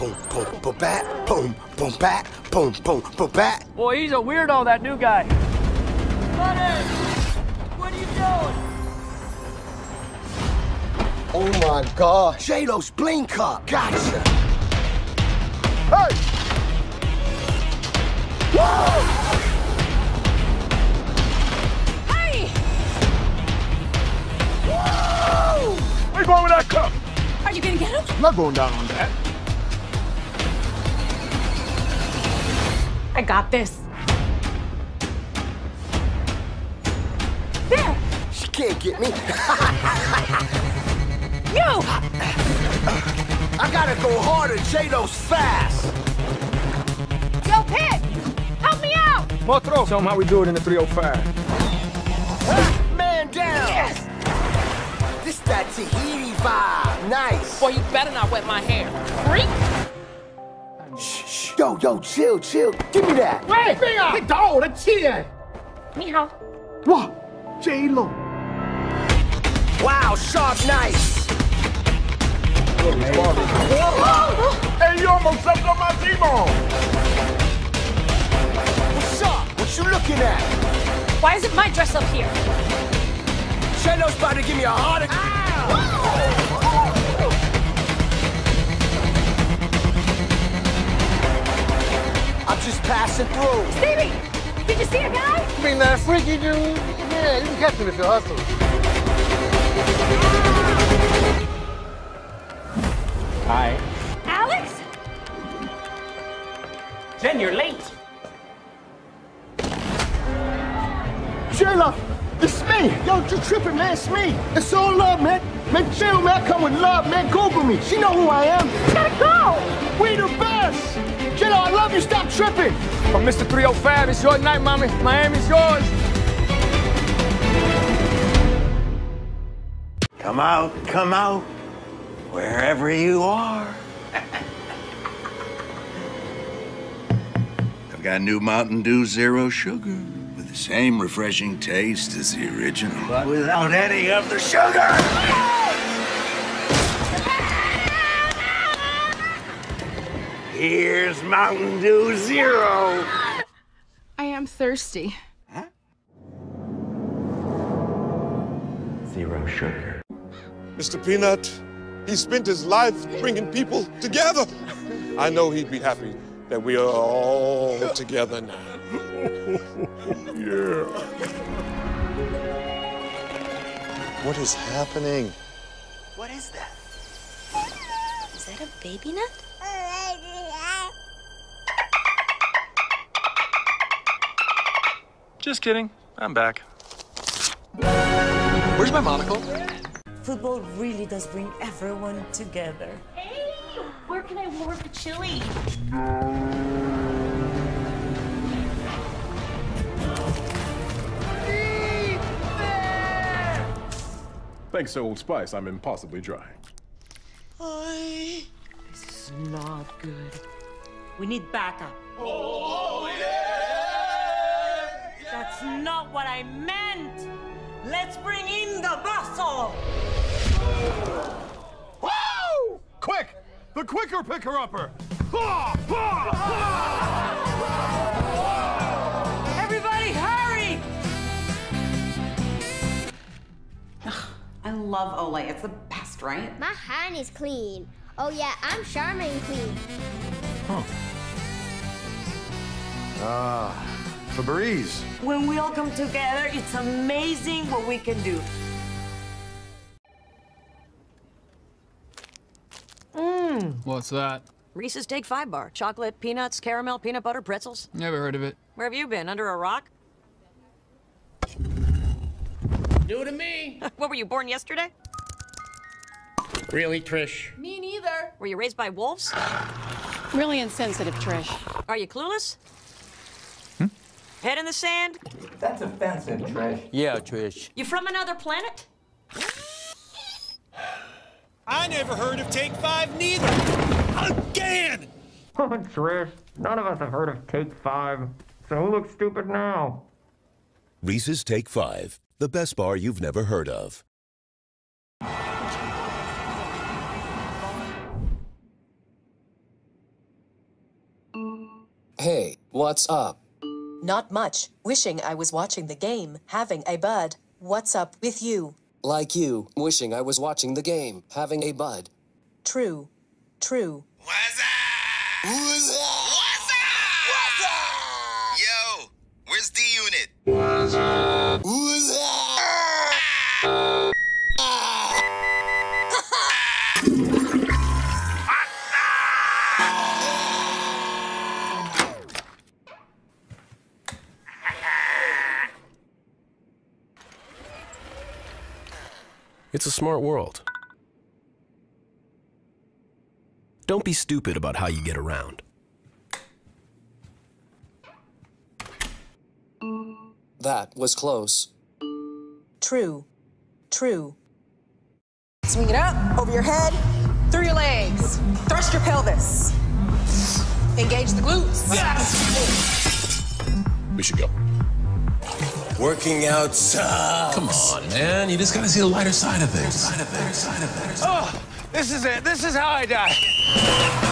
boom, boom, boom, back, boom, boom, back, boom, boom, boom, back. Boy, he's a weirdo, that new guy. Buddy! What are you doing? Oh my God. J-Lo's blink up. Gotcha. Hey! Whoa! Hey! Whoa! Where you going with that cup? Are you gonna get him? I'm not going down on that. I got this. There! She can't get me. You! I gotta go harder. J-Lo's fast. Yo, Pit! Help me out! Potro. Show him how we do it in the 305. Man down. Yes! This that Tahiti vibe. Nice. Boy, you better not wet my hair. Freak! Shh, shh. Yo, yo, chill, chill. Give me that. 喂，咩啊？你打我的切！你好。哇，J Lo， Wow, sharp knife. Hey, you almost stepped on my T-bone. What's up? What you looking at? Why isn't my dress up here? J-Lo's about to give me a heart attack. I'm just passing through. Stevie! Did you see a guy? I mean, that freaky dude? Yeah, you can catch him if you hustle. Hi. Alex? Jen, you're late. J-Lo, it's me. Yo, you tripping, man? It's me. It's all love, man. Man, chill, man. I come with love, man. Google me. She know who I am. Gotta go! We the best. J-Lo, I love you. Stop tripping. From Mr. 305, it's your night, mommy. Miami's yours. Come out, come out, wherever you are. I've got new Mountain Dew Zero Sugar with the same refreshing taste as the original, but without any of the sugar. Here's Mountain Dew Zero. I am thirsty. Zero sugar. Mr. Peanut, he spent his life bringing people together. I know he'd be happy that we are all together now. yeah. What is happening? What is that? Is that a baby nut? Just kidding. I'm back. Where's my monocle? Football really does bring everyone together. Hey! Where can I warm the chili? Thanks to Old Spice, I'm impossibly dry. I... This is not good. We need backup. Oh, That's not what I meant. Let's bring in the bustle. Woo! Quick! The quicker picker upper! Ha! Ha! Ha! Everybody, hurry! I love Olay. It's the best, right? My hand is clean. Oh yeah, I'm Charmin clean. Ah, Febreze. When we all come together, it's amazing what we can do. Mmm. What's that? Reese's Take Five bar. Chocolate, peanuts, caramel, peanut butter, pretzels. Never heard of it. Where have you been? Under a rock? Do to me. what were you born yesterday? Really, Trish? Me neither. Were you raised by wolves? Really insensitive, Trish. Are you clueless? Head in the sand? That's offensive, Trish. Yeah, Trish. You from another planet? I never heard of Take Five neither. Again! Oh, Trish, none of us have heard of Take Five. So who looks stupid now? Reese's Take Five, the best bar you've never heard of. Hey, what's up? Not much. Wishing I was watching the game, having a bud. What's up with you? Like you, wishing I was watching the game, having a bud. True. True. Yo, It's a smart world. Don't be stupid about how you get around. That was close. True. True. Swing it up, over your head, through your legs. Thrust your pelvis. Engage the glutes. We should go. Working out sucks. Come on, man. You just gotta see the lighter side of things. Side of things. Side of things. Oh, this is it. This is how I die.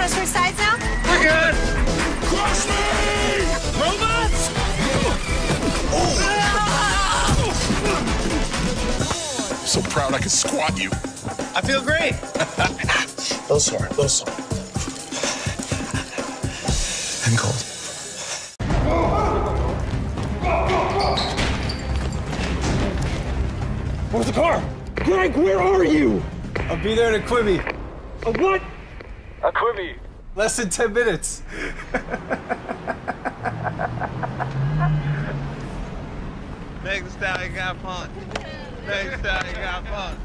Want to switch sides now? We're good! Crush me! Robots! So proud I could squat you. I feel great. little sore, little sore. And cold. Where's the car? Greg, where are you? I'll be there in a Quibi. A what? A Quibi. Less than 10 minutes. Meg the Stallion got fun. Meg the Stallion got fun.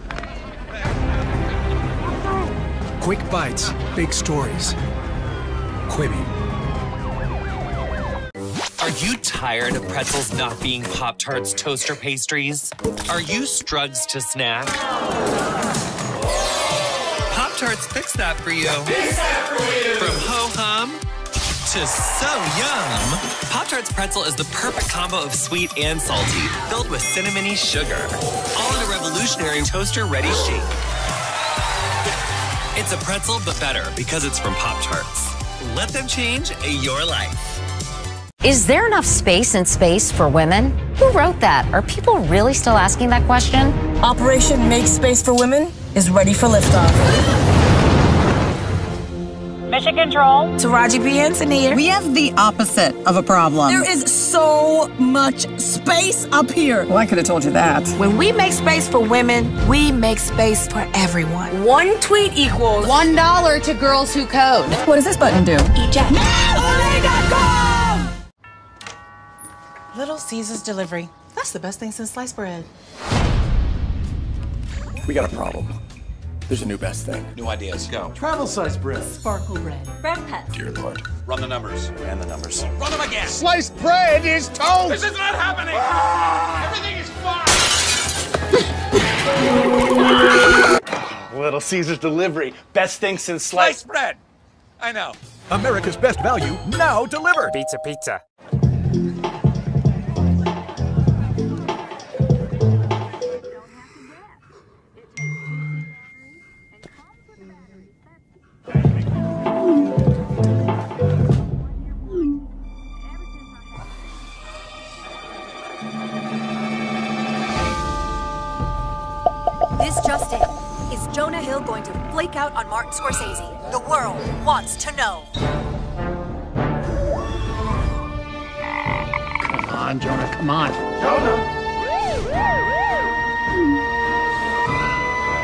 Quick bites, big stories. Quibi. Are you tired of pretzels not being Pop Tarts toaster pastries? Are you strugs to snack? Pop Tarts fix that for you. Fix that for you. From ho hum to so yum. Pop Tarts pretzel is the perfect combo of sweet and salty, filled with cinnamony sugar, all in a revolutionary toaster ready shape. It's a pretzel, but better because it's from Pop Tarts. Let them change your life. Is there enough space in space for women? Who wrote that? Are people really still asking that question? Operation Make Space for Women is ready for liftoff. Mission Control. Taraji P. Henson here. We have the opposite of a problem. There is so much space up here. Well, I could have told you that. When we make space for women, we make space for everyone. One tweet equals One dollar to girls who code. What does this button do? eject. Little Caesars delivery. That's the best thing since sliced bread. We got a problem. There's a new best thing. New ideas. Go. Travel size bread. Sparkle bread. Bread pets. Dear Lord. Run the numbers. And the numbers. Run them again. Sliced bread is toast. This is not happening! Everything is fine! Little Caesars delivery. Best thing since Sliced sliced. bread! I know. America's best value, now delivered. Pizza, pizza. Scorsese? The world wants to know. Come on, Jonah, come on. Jonah!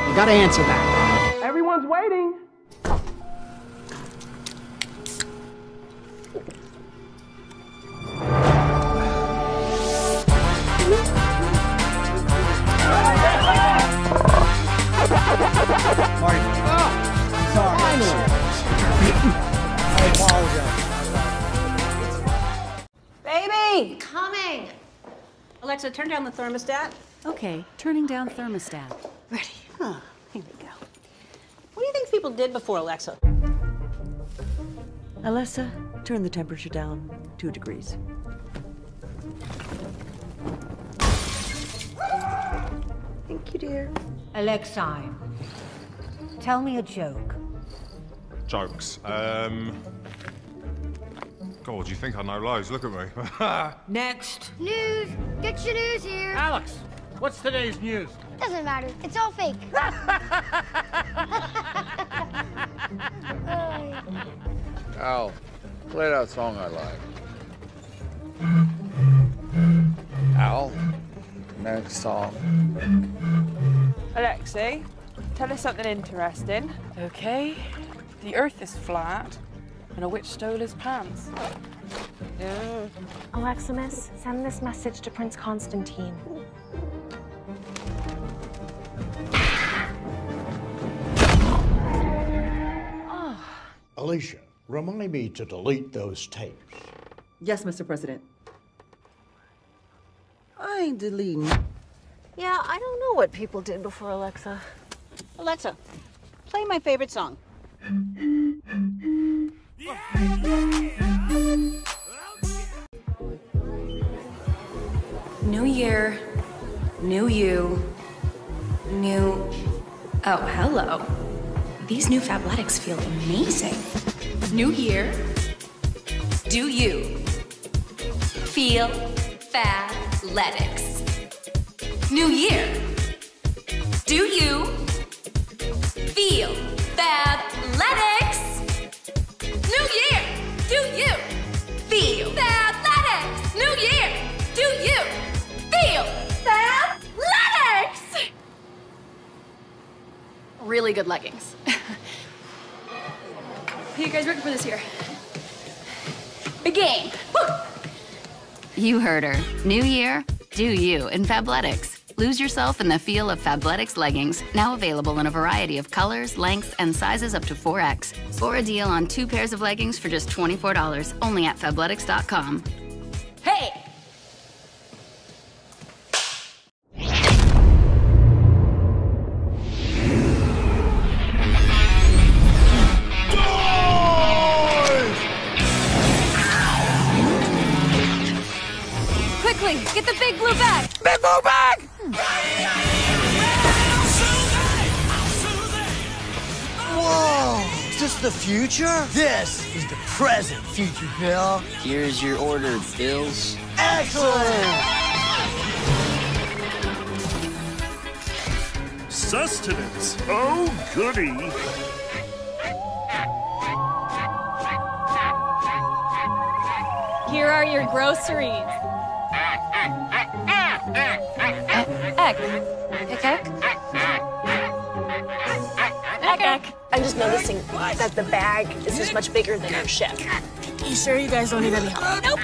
You gotta answer that. Baby! Coming! Alexa, turn down the thermostat. Okay, turning down thermostat. Ready. Huh. Here we go. What do you think people did before Alexa? Alexa, turn the temperature down two degrees. Thank you, dear. Alexei, tell me a joke. Jokes. Um. God, you think I know loads? Look at me. Next. News! Get your news here! Alex, what's today's news? Doesn't matter. It's all fake. Al, play that song I like. Al, next song. Alexei, tell us something interesting. Okay. The earth is flat, and a witch stole his pants. Yeah. Aleximus, send this message to Prince Constantine. Ah. Alicia, remind me to delete those tapes. Yes, Mr. President. I ain't deleting. Yeah, I don't know what people did before Alexa. Alexa, play my favorite song. New year, new you, new. Oh, hello. These new Fabletics feel amazing. New year, do you feel Fabletics? New year, do you feel Fabletics? Really good leggings. Who you guys working for this year? Big game. Woo! You heard her. New year, do you in Fabletics. Lose yourself in the feel of Fabletics leggings, now available in a variety of colors, lengths, and sizes up to 4X. Or a deal on two pairs of leggings for just $24, only at Fabletics.com. get the big blue bag! Big blue bag! Whoa! Is this the future? This is the present, future Bill. Here's your order, Bills. Excellent! Sustenance. Oh, goody. Here are your groceries. Eck. Eck, eck. Eck, eck. I'm just noticing that the bag is just much bigger than our ship. You sure you guys don't need any help? Nope.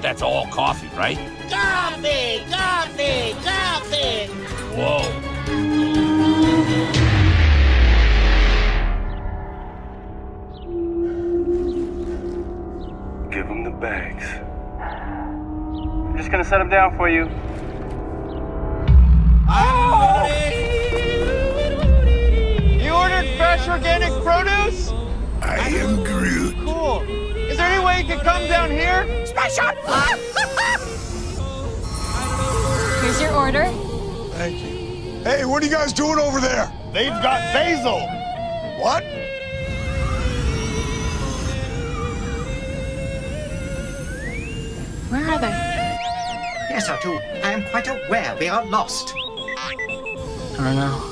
That's all coffee, right? Coffee! Coffee! Coffee! Whoa. Gonna set him down for you. You ordered fresh organic produce? I am Groot. Cool. Is there any way you could come down here? Special! Here's your order. Thank you. Hey, what are you guys doing over there? They've got basil. What? Where are they? I do. I am quite aware we are lost. I know.